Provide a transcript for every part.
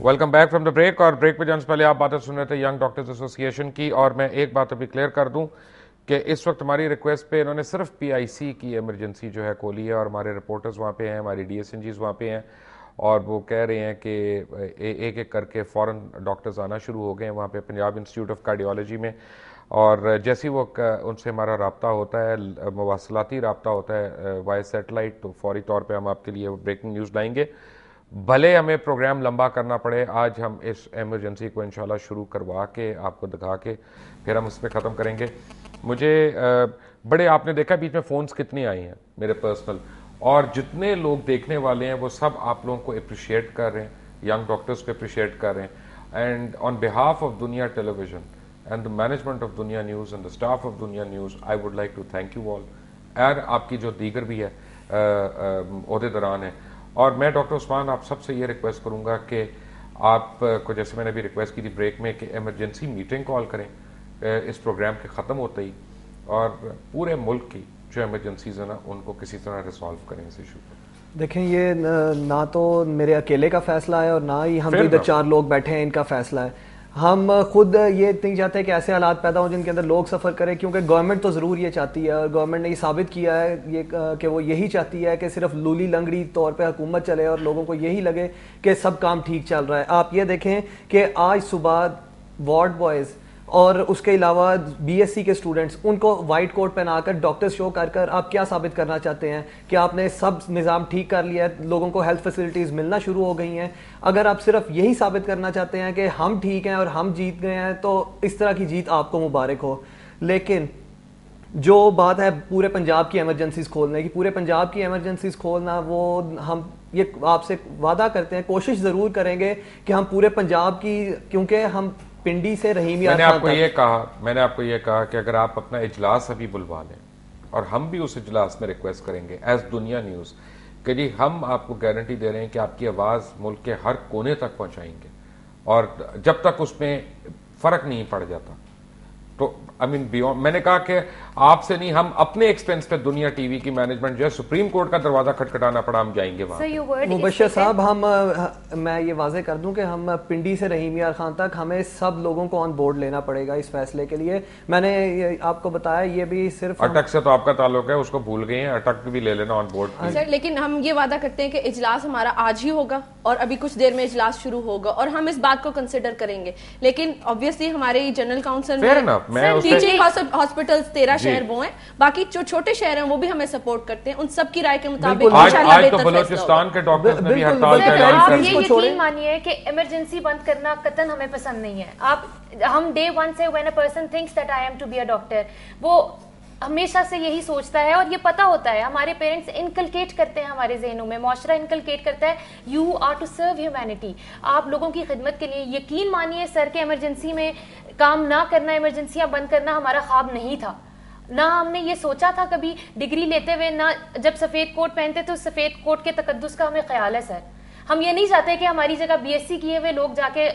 Welcome back from the break और break पे जाने से पहले आप बातें सुन रहे थे यंग डॉक्टर्स एसोसिएशन की, और मैं एक बात अभी क्लियर कर दूँ कि इस वक्त हमारी रिक्वेस्ट पे इन्होंने सिर्फ़ पीआईसी की इमरजेंसी जो है खोली है, और हमारे रिपोर्टर्स वहाँ पे हैं, हमारी डी डीएसएनजीज वहाँ पे हैं, और वो कह रहे हैं कि एक एक करके फ़ॉरन डॉक्टर्स आना शुरू हो गए हैं वहाँ पे पंजाब इंस्टीट्यूट ऑफ़ कार्डियोलॉजी में। और जैसे वो उनसे हमारा रबता होता है मवासलाती रबता होता है वाई सेटेलाइट तो फौरी तौर पर हम आपके लिए ब्रेकिंग न्यूज़ लाएँगे। भले हमें प्रोग्राम लंबा करना पड़े, आज हम इस एमरजेंसी को इंशाल्लाह शुरू करवा के, आपको दिखा के, फिर हम पर ख़त्म करेंगे। मुझे बड़े, आपने देखा बीच में फ़ोन्स कितनी आई हैं, मेरे पर्सनल और जितने लोग देखने वाले हैं, वो सब आप लोगों को अप्रिशिएट कर रहे हैं यंग डॉक्टर्स को अप्रिशिएट कर रहे हैं। And on behalf of Dunya television and the management of Dunya news and the staff of Dunya news I would like to thank you all और आपकी जो दीगर भी है अहदे दौरान है और मैं डॉक्टर उस्मान आप सबसे ये रिक्वेस्ट करूँगा कि आप को जैसे मैंने अभी रिक्वेस्ट की थी ब्रेक में कि एमरजेंसी मीटिंग कॉल करें इस प्रोग्राम के ख़त्म होते ही और पूरे मुल्क की जो एमरजेंसीज है ना उनको किसी तरह रिसॉल्व करें इस इशू को। देखें ये ना तो मेरे अकेले का फैसला है और ना ही हम इधर चार लोग बैठे हैं इनका फैसला है। हम खुद ये नहीं चाहते हैं कि ऐसे हालात पैदा हों जिनके अंदर लोग सफ़र करें, क्योंकि गवर्नमेंट तो ज़रूर ये चाहती है, और गवर्नमेंट ने ये साबित किया है, ये कि वो यही चाहती है कि सिर्फ़ लूली लंगड़ी तौर पे हुकूमत चले और लोगों को यही लगे कि सब काम ठीक चल रहा है। आप ये देखें कि आज सुबह वार्ड बॉयज़ और उसके अलावा बीएससी के स्टूडेंट्स उनको वाइट कोट पहनाकर डॉक्टर शो कर कर आप क्या साबित करना चाहते हैं? कि आपने सब निज़ाम ठीक कर लिया है? लोगों को हेल्थ फैसिलिटीज़ मिलना शुरू हो गई हैं। अगर आप सिर्फ़ यही साबित करना चाहते हैं कि हम ठीक हैं और हम जीत गए हैं तो इस तरह की जीत आपको मुबारक हो। लेकिन जो बात है पूरे पंजाब की एमरजेंसीज खोलने की, पूरे पंजाब की एमरजेंसीज खोलना, वो हम, ये आपसे वादा करते हैं, कोशिश ज़रूर करेंगे कि हम पूरे पंजाब की, क्योंकि हम पिंडी से रहीम मैंने आपको ये कहा मैंने आपको ये कहा कि अगर आप अपना इजलास अभी बुलवा लें और हम भी उस इजलास में रिक्वेस्ट करेंगे एज दुनिया न्यूज़ कि जी हम आपको गारंटी दे रहे हैं कि आपकी आवाज़ मुल्क के हर कोने तक पहुंचाएँगे और जब तक उसमें फ़र्क नहीं पड़ जाता तो आई मीन बियॉन्ड मैंने कहा कि आपसे नहीं हम अपने एक्सपेंस पे दुनिया टीवी की मैनेजमेंट जो है सुप्रीम कोर्ट का दरवाज़ा खटखटाना पड़ा हम जाएँगे मुबशर साहब हम मैं ये वाजे कर दूँ कि हम पिंडी से रहीम यार खान तक हमें सब लोगों को ऑन बोर्ड लेना पड़ेगा इस फैसले के लिए। मैंने आपको बताया ये भी सिर्फ़ अटक से तो आपका ताल्लुक है उसको भूल गए हैं अटक भी ले लेना ऑन बोर्ड सर लेकिन हम ये वादा करते हैं कि इजलास हमारा आज ही होगा और अभी कुछ देर में इजलास शुरू होगा और हम इस बात को कंसिडर करेंगे। लेकिन ऑब्वियसली हमारे जनरल काउंसिल हॉस्पिटल तेरह शहर वो हैं बाकी जो छोटे शहर हैं वो भी हमें सपोर्ट करते हैं उन सब की राय के मुताबिक आज, तो बलोचिस्तान के डॉक्टर्स ने भी हड़ताल का ऐलान कर ये यकीन मानिए कि इमरजेंसी बंद करना कतन हमें पसंद नहीं है। आप हम डे वन से when a person thinks that I am to be a doctor वो हमेशा से यही सोचता है और ये पता होता है। हमारे पेरेंट्स इनकलकेट करते हैं हमारे जहनों में मुआरा इनकलकेट करता है you are to serve humanity आप लोगों की खिदमत के लिए यकीन मानिए सर के इमरजेंसी में काम ना करना इमरजेंसियाँ बंद करना हमारा ख्वाब नहीं था। ना हमने ये सोचा था कभी डिग्री लेते हुए, ना जब सफ़ेद कोट पहनते तो सफ़ेद कोट के तकदस का हमें ख्याल है, सर। हम ये नहीं चाहते कि हमारी जगह बीएससी किए हुए लोग जाके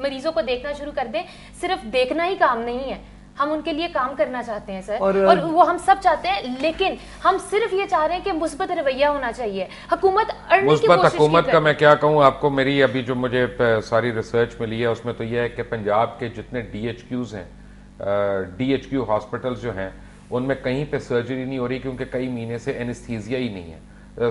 मरीजों को देखना शुरू कर दें। सिर्फ़ देखना ही काम नहीं है। हम उनके लिए काम करना चाहते हैं सर। और, और वो हम सब चाहते हैं लेकिन हम सिर्फ़ ये चाह रहे हैं कि मुस्बत रवैया होना चाहिए। हुकूमत मुस्बत हुकूमत का मैं क्या कहूँ आपको मेरी अभी जो मुझे सारी रिसर्च मिली है उसमें तो यह है कि पंजाब के जितने डी एच क्यूज हैं डी एच क्यू हॉस्पिटल जो हैं उनमें कहीं पे सर्जरी नहीं हो रही क्योंकि कई महीने से एनेस्थीजिया ही नहीं है।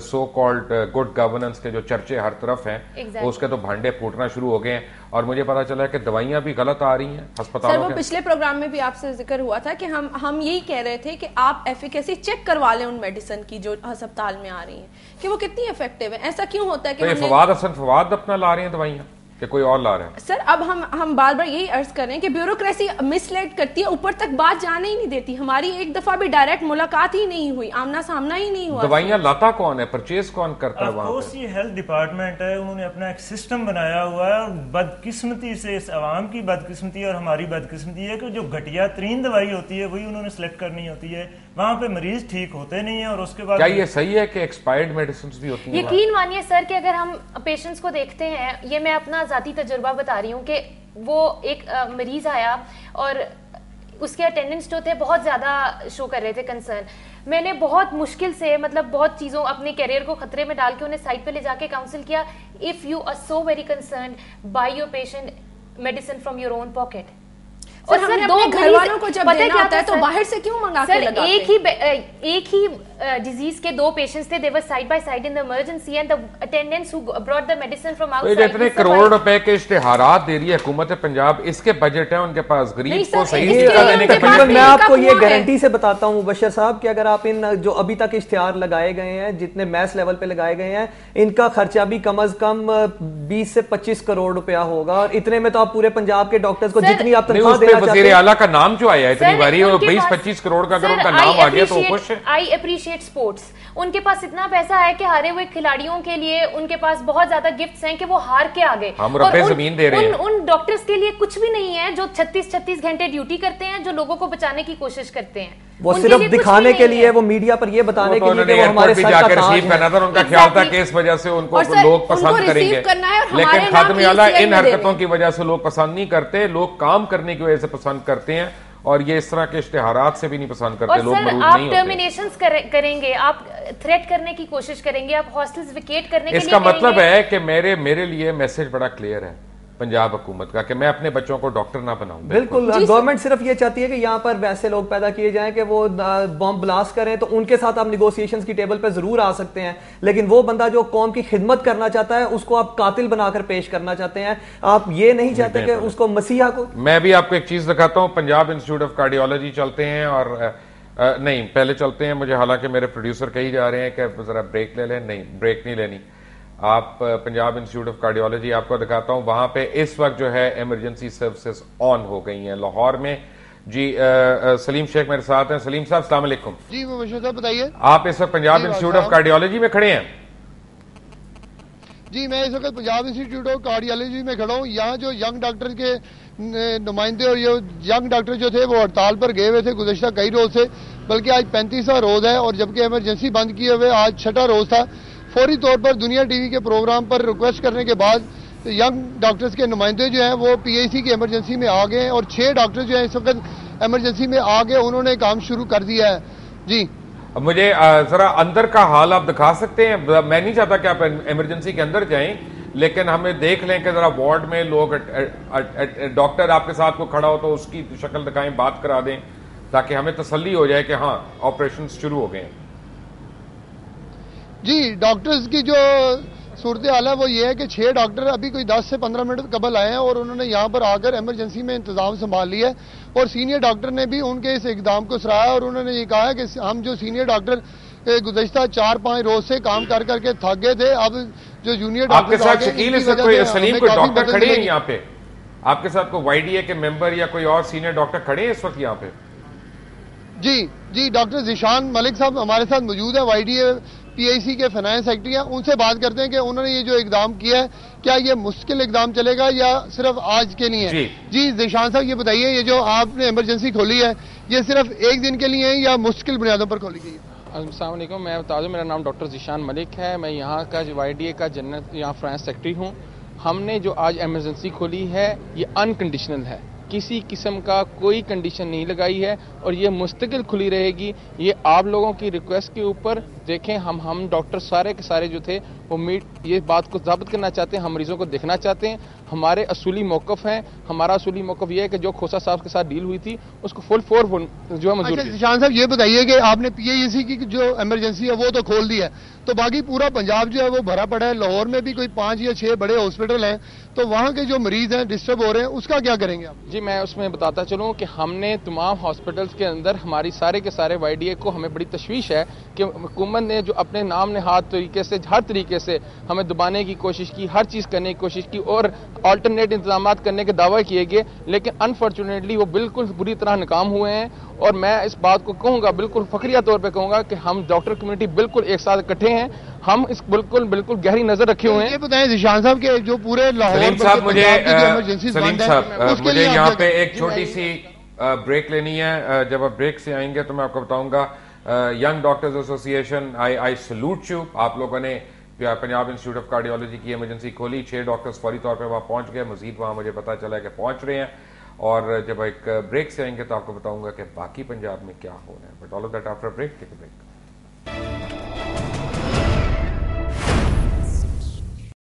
सो कॉल्ड गुड गवर्नेंस के जो चर्चे हर तरफ़ हैं exactly. उसके तो भांडे फूटना शुरू हो गए हैं। और मुझे पता चला है कि दवाइयाँ भी गलत आ रही हैं अस्पतालों में पिछले प्रोग्राम में भी आपसे ज़िक्र हुआ था कि हम हम यही कह रहे थे कि आप एफिकेसी चेक करवा लें उन मेडिसिन की जो अस्पताल में आ रही है कि वो कितनी इफ़ेक्टिव है। ऐसा क्यों होता है कि तो फवाद असन फवाद अपना ला रही हैं दवाइयाँ। कि कोई और ला रहे हैं? सर अब हम हम बार बार यही अर्ज़ कर रहे हैं कि ब्यूरोक्रेसी मिसलेड करती है ऊपर तक बात जाने ही नहीं देती। हमारी एक दफ़ा भी डायरेक्ट मुलाकात ही नहीं हुई आमना सामना ही नहीं हुआ। दवाइयाँ लाता कौन है? परचेज कौन करता है वहाँ ये हेल्थ डिपार्टमेंट है उन्होंने अपना एक सिस्टम बनाया हुआ है और बदकिस्मती से इस आवाम की बदकिस्मती और हमारी बदकिस्मती है कि जो घटिया तरीन दवाई होती है वही उन्होंने सेलेक्ट करनी होती है। वहाँ पे मरीज़ ठीक होते नहीं है और उसके बाद क्या ये सही है कि एक्सपायर्ड मेडिसिन भी होती है यकीन मानिए सर कि अगर हम पेशेंट्स को देखते हैं ये मैं अपना जाती तजुर्बा बता रही हूँ कि वो एक मरीज़ आया और उसके अटेंडेंस जो थे बहुत ज़्यादा शो कर रहे थे कंसर्न मैंने बहुत मुश्किल से मतलब बहुत चीज़ों अपने करियर को खतरे में डाल के उन्हें साइड पे ले जाके काउंसिल किया। If you are so very concern by your patient medicine from your own pocket और सर दो घर वालों को जब देना होता है तो बाहर से क्यों मंगा सर एक ही एक ही डिज़ीज़ के दो पेशेंट्स थे they were side by side in the emergency and the attendants who brought the medicine from outside इतने करोड़ रुपए के इश्तेहारात दे रही है हुकूमत पंजाब इसके बजट है उनके पास गरीब को सही देने का मैं आपको ये गारंटी से बताता हूँ मुबशर साहब कि अगर आप इन जो अभी तक इश्तेहार लगाए गए हैं जितने मैस लेवल पे लगाए गए हैं इनका खर्चा भी कम अज कम 20 से 25 करोड़ रुपया होगा। और इतने में तो आप पूरे पंजाब के डॉक्टर्स को जितनी आप तनख्वाह देना वज़ीर आला का नाम जो आया इतनी बारी और बीस पच्चीस करोड़ का अगर उनका नाम आ गया तो खुश आई अप्रिशिएट स्पोर्ट्स उनके पास इतना पैसा है कि हारे हुए खिलाड़ियों के लिए उनके पास बहुत ज़्यादा गिफ्ट्स हैं कि वो हार के आ गए। हम उन, ज़मीन दे रहे हैं। उन डॉक्टर्स के लिए कुछ भी नहीं है जो छत्तीस छत्तीस घंटे ड्यूटी करते हैं जो लोगों को बचाने की कोशिश करते हैं। वो सिर्फ़ दिखाने के लिए वो मीडिया पर ये बताने के लिए वो हमारे जाकर रिसीव करना था उनका ख्याल था कि इस वजह से उनको लोग पसंद करेंगे। लेकिन खादमी आला इन हरकतों की वजह से लोग पसंद नहीं करते लोग काम करने की वजह से पसंद करते हैं और ये इस तरह के इश्तेहारात से भी नहीं पसंद करते लोग सर, आप टर्मिनेशन करेंगे आप थ्रेट करने की कोशिश करेंगे आप हॉस्टल्स विकेट करने इसका मतलब है कि मेरे मेरे लिए मैसेज बड़ा क्लियर है। पंजाब हुकूमत का कि मैं अपने बच्चों को डॉक्टर ना बनाऊँ। बिल्कुल गवर्नमेंट सिर्फ़ ये चाहती है कि यहाँ पर वैसे लोग पैदा किए जाएँ कि वो बॉम्ब ब्लास्ट करें तो उनके साथ आप निगोसिएशंस की टेबल पर ज़रूर आ सकते हैं। लेकिन वो बंदा जो कौम की खिदमत करना चाहता है उसको आप कातिल बनाकर पेश करना चाहते हैं। आप ये नहीं चाहते कि उसको मसीहा को मैं भी आपको एक चीज़ दिखाता हूँ पंजाब इंस्टीट्यूट ऑफ़ कार्डियोलॉजी चलते हैं और नहीं पहले चलते हैं मुझे हालाँकि मेरे प्रोड्यूसर कही जा रहे हैं कि जरा ब्रेक ले लें। नहीं ब्रेक नहीं लेनी। आप पंजाब इंस्टीट्यूट ऑफ़ कार्डियोलॉजी आपको दिखाता हूँ। वहाँ पे इस वक्त जो है इमरजेंसी सर्विसेज़ ऑन हो गई हैं लाहौर में। जी आ, आ, सलीम शेख मेरे साथ हैं। सलीम साहब सलाम जी साहब बताइए। आप इस वक्त पंजाब इंस्टीट्यूट ऑफ़ कार्डियोलॉजी में खड़े हैं? जी मैं इस वक्त पंजाब इंस्टीट्यूट ऑफ़ कार्डियोलॉजी में खड़ा हूँ। यहाँ जो यंग डॉक्टर के नुमाइंदे और ये यंग डॉक्टर जो थे वो हड़ताल पर गए हुए थे गुजशत कई रोज से। बल्कि आज पैंतीसवा रोज है और जबकि इमरजेंसी बंद किए हुए आज छठा रोज था। फौरी तौर पर दुनिया टीवी के प्रोग्राम पर रिक्वेस्ट करने के बाद यंग डॉक्टर्स के नुमाइंदे जो हैं, वो पीआईसी की इमरजेंसी में आ गए और छह डॉक्टर जो हैं इस वक्त इमरजेंसी में आ गए, उन्होंने काम शुरू कर दिया है। जी। मुझे जरा अंदर का हाल आप दिखा सकते हैं। मैं नहीं चाहता कि आप इमरजेंसी के अंदर जाएँ, लेकिन हमें देख लें कि जरा वार्ड में लोग डॉक्टर आपके साथ को खड़ा हो तो उसकी शक्ल दिखाएँ, बात करा दें, ताकि हमें तसल्ली हो जाए कि हाँ ऑपरेशन शुरू हो गए हैं। जी डॉक्टर्स की जो सूरत हाल है वो ये है कि छह डॉक्टर अभी कोई 10 से 15 मिनट कबल आए हैं और उन्होंने यहाँ पर आकर इमरजेंसी में इंतज़ाम संभाल लिया है। और सीनियर डॉक्टर ने भी उनके इस इकदाम को सराहा और उन्होंने ये कहा है कि हम जो सीनियर डॉक्टर गुजशत चार पाँच रोज से काम कर करके थक गए थे अब जो जूनियर डॉक्टर सलीम कोई डॉक्टर खड़े हैं यहाँ पे? आपके साथ कोई वाईडीए के मेंबर या कोई और सीनियर डॉक्टर खड़े हैं इस वक्त यहाँ पे? जी जी डॉक्टर जिशान मलिक साहब हमारे साथ मौजूद है वाईडीए पीआईसी के फाइनेंस सेक्रेटरी हैं उनसे बात करते हैं कि उन्होंने ये जो इकदाम किया है क्या ये मुश्किल इकदाम चलेगा या सिर्फ़ आज के लिए? जी, जी जिशान साहब ये बताइए ये जो आपने इमरजेंसी खोली है ये सिर्फ़ एक दिन के लिए है या मुश्किल बुनियादों पर खोली गई है? असलम मैं बता दूँ मेरा नाम डॉक्टर जिशान मलिक है मैं यहाँ का जो वाई का जनरल यहाँ फाइनेंस सेक्रेटरी हूँ। हमने जो आज इमरजेंसी खोली है ये अनकंडीशनल है। किसी किस्म का कोई कंडीशन नहीं लगाई है और ये मुस्तकिल खुली रहेगी। ये आप लोगों की रिक्वेस्ट के ऊपर देखें। हम हम डॉक्टर सारे के सारे जो थे मीट ये बात को जब्त करना चाहते हैं हम मरीजों को देखना चाहते हैं। हमारे असूली मौकफ हैं। हमारा असूली मौकफ ये है कि जो खोसा साहब के साथ डील हुई थी उसको फुल फोर जो है मंजूर अच्छा, साहब ये बताइए कि आपने पीआईसी की जो इमरजेंसी है वो तो खोल दी है। तो बाकी पूरा पंजाब जो है वो भरा पड़ा है। लाहौर में भी कोई पाँच या छह बड़े हॉस्पिटल हैं। तो वहाँ के जो मरीज़ हैं डिस्टर्ब हो रहे हैं उसका क्या करेंगे आप? जी मैं उसमें बताता चलूँ कि हमने तमाम हॉस्पिटल्स के अंदर हमारी सारे के सारे वाईडीए को हमें बड़ी तशवीश है कि हुकूमत ने जो अपने नाम ने हाथ तरीके से हर तरीके से हमें दबाने की कोशिश की हर चीज़ करने की कोशिश की और अल्टरनेट इंतज़ाम करने के दावा किए गए लेकिन अनफॉर्चुनेटली वो बिल्कुल बुरी तरह नाकाम हुए हैं। और मैं इस बात को कहूँगा बिल्कुल फखरिया तौर पर कहूँगा कि हम डॉक्टर कम्युनिटी बिल्कुल एक साथ इकट्ठे हैं। हम इस बिल्कुल बिल्कुल गहरी नज़र रखे हुए हैं। ये बताएँ जिशान साहब के जो पूरे लाहौर साहब मुझे सलीम साहब मुझे यहाँ पे एक छोटी सी ब्रेक लेनी है। जब आप ब्रेक से आएँगे तो मैं आपको बताऊँगा। Young doctors association I I salute you आप लोगों ने पंजाब इंस्टीट्यूट ऑफ़ कार्डियोलॉजी की एमरजेंसी खोली, छह डॉक्टर्स फौरी तौर पर वहाँ पहुँच गए, मजीद वहाँ मुझे पता चला है कि पहुँच रहे हैं। और जब एक ब्रेक से आएँगे तो आपको बताऊँगा कि बाकी पंजाब में क्या हो रहा है। But all of that after break take break